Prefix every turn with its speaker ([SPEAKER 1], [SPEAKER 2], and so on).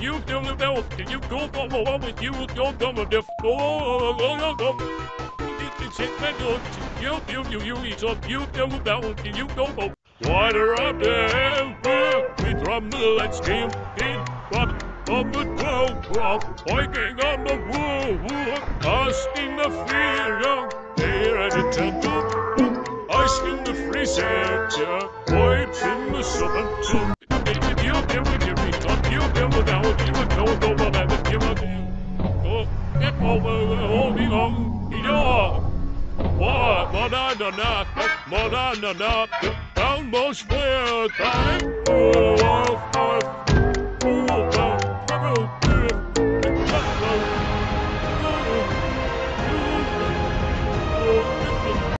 [SPEAKER 1] You don't know if you. go for a woman, you will go oh oh oh you, you, you, you, eat up, you, you, that one, you, go, go. Water up there, we drum the lights, game, game, drop, up the glow, drop, hiking on the wood, woo, casting the fear, young, there at the temple, ice in the freezer, yeah, in the southern too. You, you, you, you, you, you, you, na na na na na na. Almost where time. Oh,